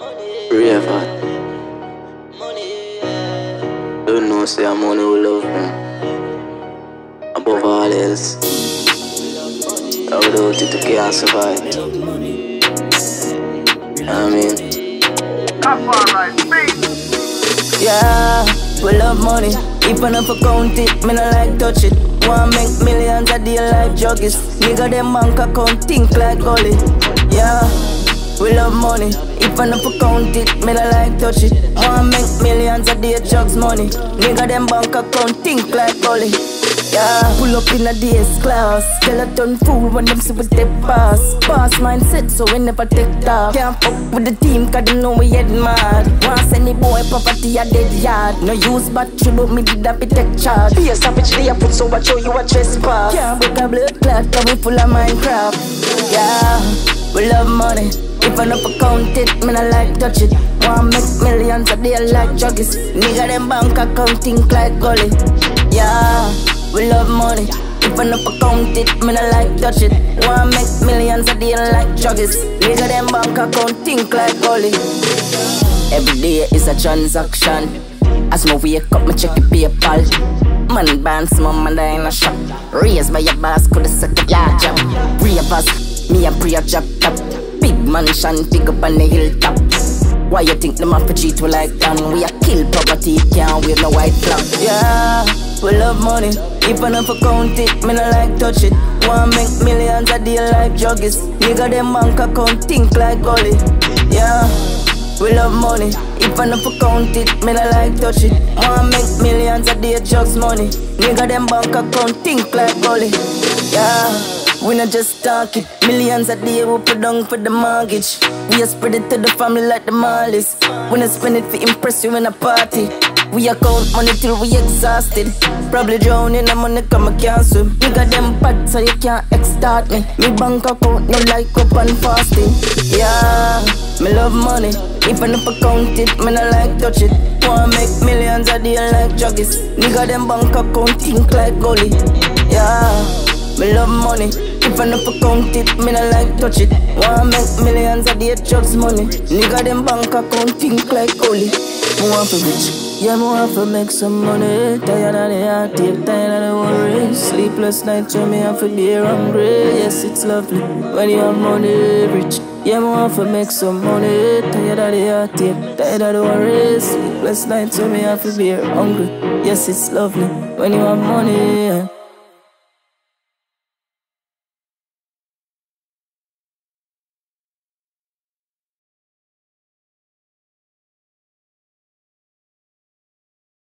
Raven. Don't know, say I'm only who love me. Above all else. Without it, you can't survive. I mean, Yeah, we love money. Even if I count it, me no like touch it. Want make millions a day like juggies. Nigga, them bank account think like gully. Yeah, we love money. Even if I count it, me like touch it. Want make millions a day jugs money. Nigga, them bank account think like gully. Yeah, pull up in a DS class. Skeleton fool when them see what they pass. Pass mindset, so we never take talk. Can't fuck with the team, cause they know we head mad. Want any boy property a dead yard. No use battery, but me did have to take charge. Be a savage, they a put so I show you a trespass. Can't break a blood clot, cause we full of Minecraft. Yeah, we love money. If I count it, me not like touch it. Want make millions a day like juggies. Nigga, them bank account think like gully. Yeah, we love money. If I count it, me not like touch it. Want make millions a day like juggies. Nigga, them bank account think like gully. Every day is a transaction. As my wake up, me check the PayPal. Man bounce, my man in a shop. Raised by your boss, could have set up your job. Ravers, me a pre a job top. Big mansion, big up on the hilltop. Why you think them have to we like that? We a kill property, can't wear no white flag. Yeah, we love money. If I count it, me no like touch it. Wanna make millions a day like juggies. Nigga, them bank account think like gully. Yeah. We love money, if I count it, me no like touch it. Wanna make millions a day drugs money. Nigga them bank account think like gully. Yeah, we not just talk it. Millions a day we put down for the mortgage. We a spread it to the family like the Marleys. We not spend it for impress you in a party. We account money till we exhausted. Probably drown in the money come I can't swim. Nigga them bad so you can't extort me. Me bank account no like up and fasting. Yeah, me love money. Even if I count it, me no like touch it. Wanna make millions a day like juggies. Nigga them bank account think like gully. Yeah, me love money. Even if I count it, me no like touch it. Wanna make millions a day drugs money. Nigga them bank account think like gully. Me want to rich. Yeah, me want to make some money. Tired of the heartache, tired of the worry. Sleepless nights when me have to be hungry. Yes, it's lovely when you have money, rich. Yeah, me want to make some money. Tired of the heartache, tired of the worry. Sleepless nights when me have to be hungry. Yes, it's lovely when you have money.